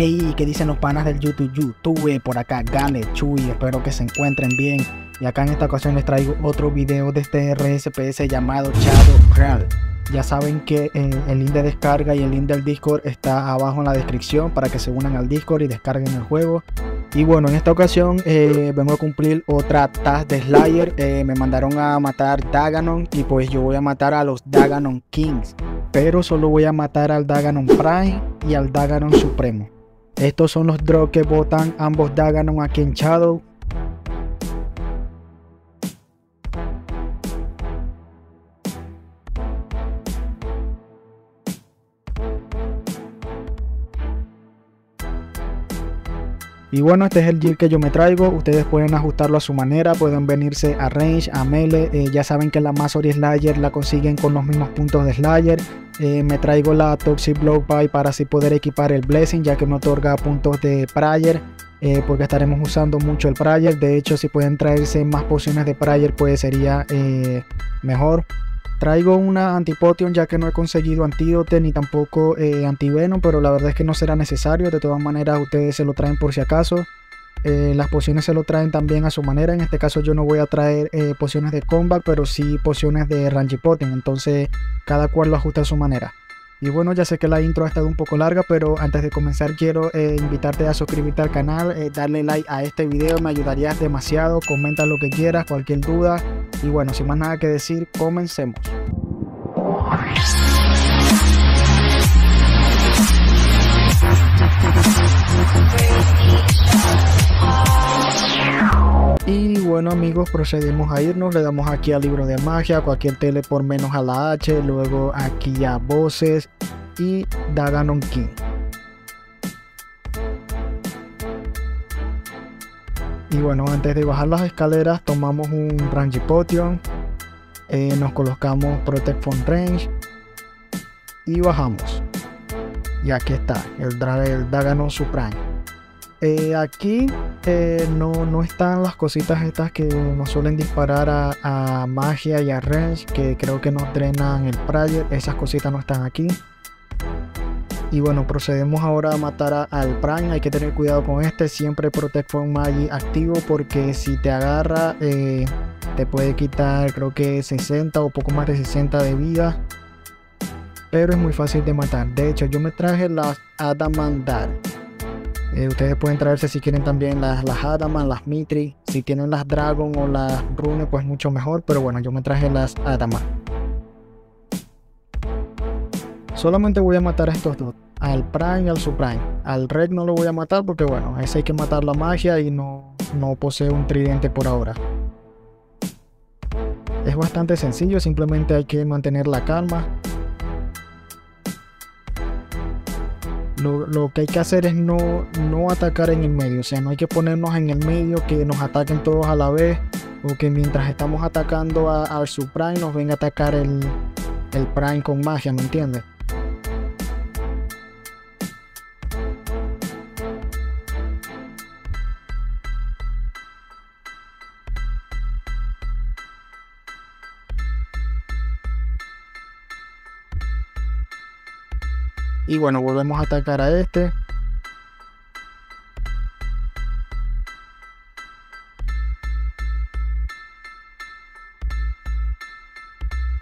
Hey, ¿qué dicen los panas del YouTube? YouTube, por acá, Gane, Chuy, espero que se encuentren bien. Y acá en esta ocasión les traigo otro video de este RSPS llamado Shadow Real. Ya saben que eh, el link de descarga y el link del Discord está abajo en la descripción para que se unan al Discord y descarguen el juego. Y bueno, en esta ocasión eh, vengo a cumplir otra task de Slayer. Eh, me mandaron a matar Daganon y pues yo voy a matar a los Daganon Kings. Pero solo voy a matar al Daganon Prime y al Daganon Supremo. Estos son los drops que botan ambos Daganon aquí en Shadow. Y bueno, este es el gear que yo me traigo. Ustedes pueden ajustarlo a su manera. Pueden venirse a range, a melee. Eh, ya saben que la Masory Slayer la consiguen con los mismos puntos de Slayer. Eh, me traigo la Toxic Blow Pie para así poder equipar el Blessing, ya que me otorga puntos de Prayer. Eh, porque estaremos usando mucho el Prayer. De hecho, si pueden traerse más pociones de Prayer, pues sería mejor. Traigo una antipotion ya que no he conseguido antídote ni tampoco eh, antivenom, pero la verdad es que no será necesario. De todas maneras, ustedes se lo traen por si acaso. Eh, las pociones se lo traen también a su manera. En este caso yo no voy a traer eh, pociones de combat, pero sí pociones de Rangipotion. Entonces cada cual lo ajusta a su manera. Y bueno, ya sé que la intro ha estado un poco larga, pero antes de comenzar quiero eh, invitarte a suscribirte al canal, darle like a este video, me ayudarías demasiado, comenta lo que quieras, cualquier duda. Y bueno, sin más nada que decir, comencemos. Y bueno amigos, procedemos a irnos, le damos aquí al libro de magia, cualquier tele por menos a la H, luego aquí a voces y Daganon King. Y bueno, antes de bajar las escaleras tomamos un Rangy Potion, eh, nos colocamos Protect from Range y bajamos. Y aquí está, el, el Daganon Supreme. Eh, aquí eh, no, no, están las cositas estas que nos suelen disparar a, magia y a range, que creo que nos drenan el prayer. Esas cositas no están aquí. Y bueno, procedemos ahora a matar al Prime. Hay que tener cuidado con este. Siempre Protect from Magic activo porque si te agarra eh, te puede quitar creo que 60 o poco más de 60 de vida. Pero es muy fácil de matar. De hecho, yo me traje las Adamandar eh, ustedes pueden traerse si quieren también las, las Adaman, las Mitri. Si tienen las Dragon o las Rune, pues mucho mejor. Pero bueno, yo me traje las Adaman. Solamente voy a matar a estos dos. Al Prime y al Supreme. Al Red no lo voy a matar porque bueno, a ese hay que matar la magia y no, no posee un tridente por ahora. Es bastante sencillo, simplemente hay que mantener la calma Lo, que hay que hacer es no, no atacar en el medio, o sea, no hay que ponernos en el medio que nos ataquen todos a la vez o que mientras estamos atacando al Supreme nos venga a atacar el, el Prime con magia, ¿me entiendes? Y bueno, volvemos a atacar a este.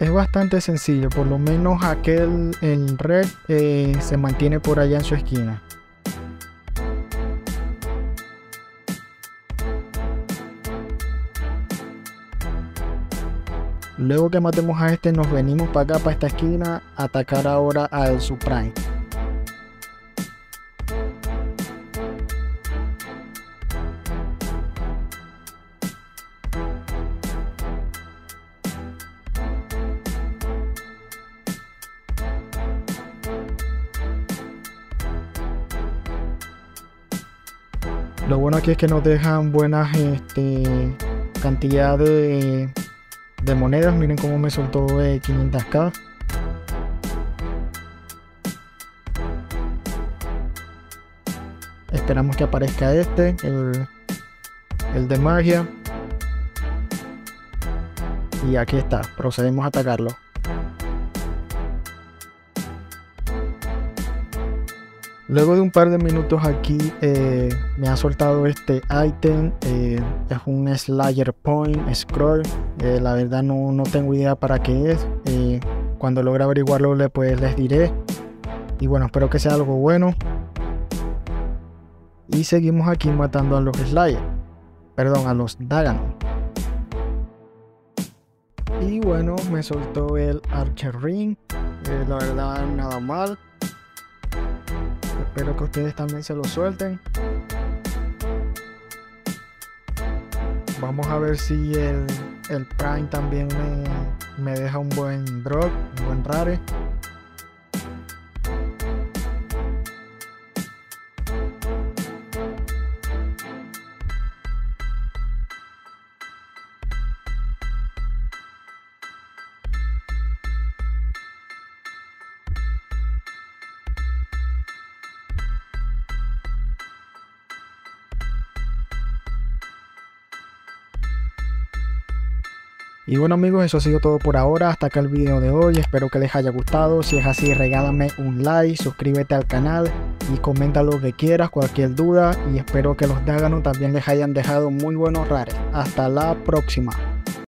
Es bastante sencillo, por lo menos aquel, el red eh, se mantiene por allá en su esquina. Luego que matemos a este nos venimos para acá, para esta esquina, a atacar ahora al Supreme. Lo bueno aquí es que nos dejan buenas este, cantidad de, monedas. Miren cómo me soltó 500k. Esperamos que aparezca este, el, el de magia. Y aquí está, procedemos a atacarlo. Luego de un par de minutos aquí eh, me ha soltado este item. Eh, es un Slayer Point Scroll. Eh, la verdad no, no, tengo idea para qué es. cuando logre averiguarlo pues les diré. Y bueno, espero que sea algo bueno. Y seguimos aquí matando a los Slayer. Perdón, a los Dagon. Y bueno, me soltó el Archer Ring. la verdad nada mal Espero que ustedes también se lo suelten. Vamos a ver si el, el Prime también me, me, deja un buen drop, un buen rare. Y bueno amigos, eso ha sido todo por ahora. Hasta acá el video de hoy. Espero que les haya gustado. Si es así, regálame un like, suscríbete al canal y comenta lo que quieras, cualquier duda. Y espero que los Dagano también les hayan dejado muy buenos rares. Hasta la próxima.